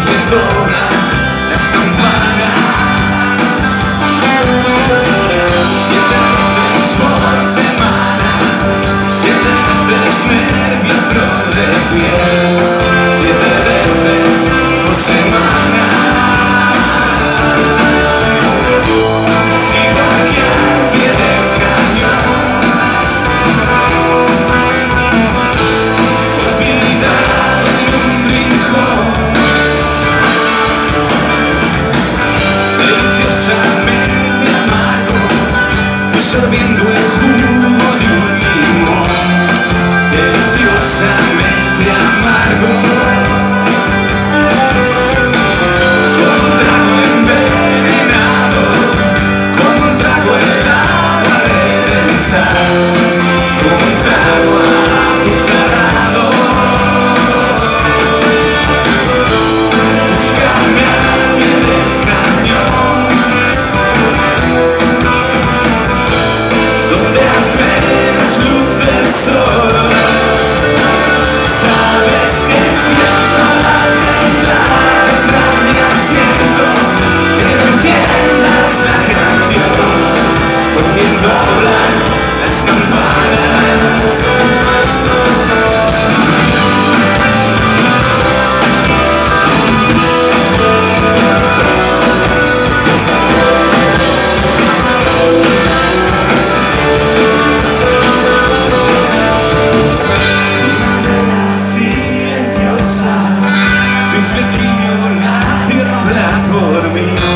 que dobla 这边。Mi flequillo nació a hablar por mí.